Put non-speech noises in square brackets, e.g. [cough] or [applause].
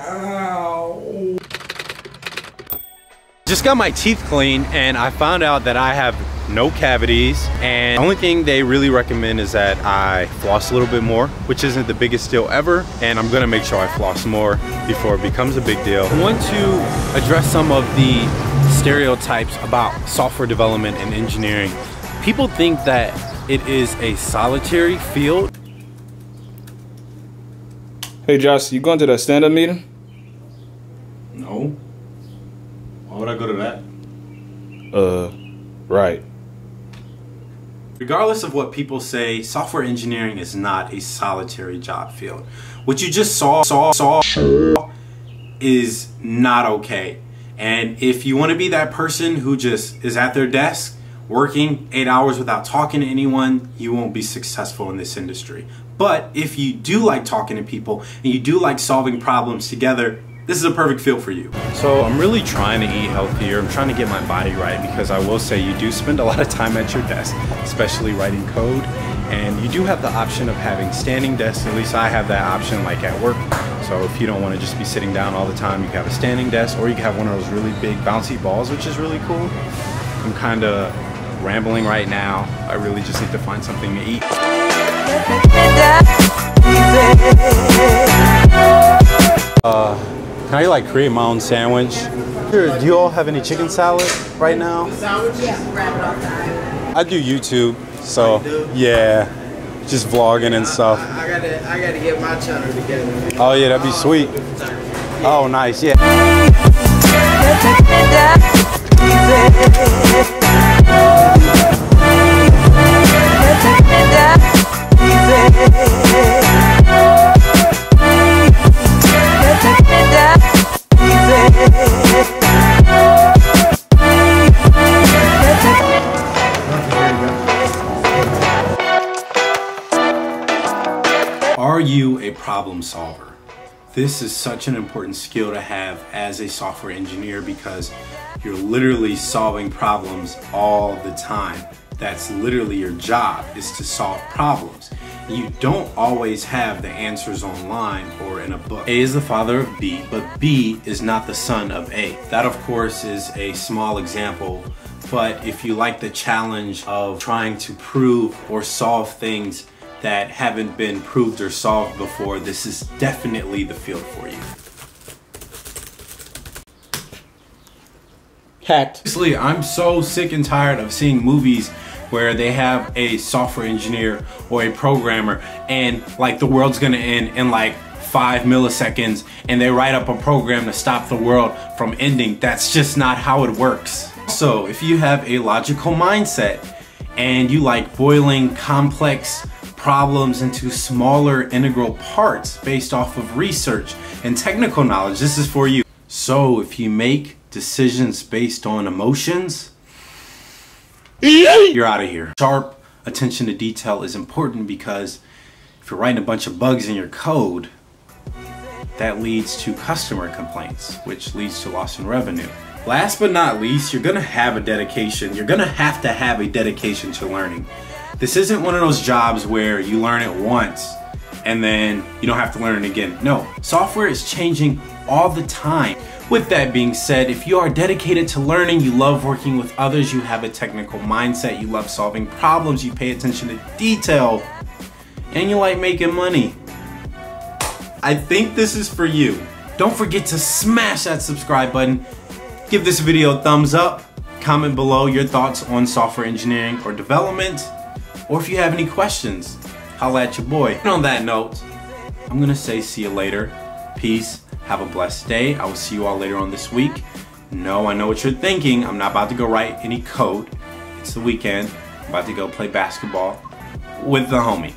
Ow. Just got my teeth cleaned and I found out that I have no cavities and the only thing they really recommend is that I floss a little bit more which isn't the biggest deal ever and I'm gonna make sure I floss more before it becomes a big deal. I want to address some of the stereotypes about software development and engineering. People think that it is a solitary field. Hey Josh, you going to that stand-up meeting? No. Why would I go to that? Uh, right. Regardless of what people say, software engineering is not a solitary job field. What you just saw, saw, saw is not okay. And if you want to be that person who just is at their desk working eight hours without talking to anyone, you won't be successful in this industry. But if you do like talking to people and you do like solving problems together, this is a perfect feel for you. So I'm really trying to eat healthier. I'm trying to get my body right because I will say you do spend a [laughs] lot of time at your desk, especially writing code. And you do have the option of having standing desks. At least I have that option like at work. So if you don't want to just be sitting down all the time, you can have a standing desk or you can have one of those really big bouncy balls, which is really cool. I'm kind of rambling right now. I really just need to find something to eat. Uh, can I like create my own sandwich? Here, do you all have any chicken salad right now? Yeah, grab it off the iPad. I do YouTube, so oh, yeah, just vlogging and stuff. I gotta, I gotta get my channel together. Oh yeah, that'd be oh, sweet. Oh nice, yeah. Are you a problem solver? This is such an important skill to have as a software engineer because you're literally solving problems all the time. That's literally your job is to solve problems. You don't always have the answers online or in a book. A is the father of B, but B is not the son of A. That of course is a small example, but if you like the challenge of trying to prove or solve things that haven't been proved or solved before, this is definitely the field for you. Cat. Honestly, I'm so sick and tired of seeing movies where they have a software engineer or a programmer and like the world's gonna end in like five milliseconds and they write up a program to stop the world from ending. That's just not how it works. So if you have a logical mindset and you like boiling complex problems into smaller integral parts based off of research and technical knowledge, this is for you. So if you make decisions based on emotions, you're out of here. Sharp attention to detail is important because if you're writing a bunch of bugs in your code, that leads to customer complaints, which leads to loss in revenue. Last but not least, you're gonna have a dedication. You're gonna have to have a dedication to learning. This isn't one of those jobs where you learn it once and then you don't have to learn it again. No, software is changing all the time. With that being said, if you are dedicated to learning, you love working with others, you have a technical mindset, you love solving problems, you pay attention to detail, and you like making money, I think this is for you. Don't forget to smash that subscribe button, give this video a thumbs up, comment below your thoughts on software engineering or development, or if you have any questions, holla at your boy. And on that note, I'm gonna say see you later. Peace. Have a blessed day. I will see you all later on this week. No, I know what you're thinking. I'm not about to go write any code. It's the weekend. I'm about to go play basketball with the homie.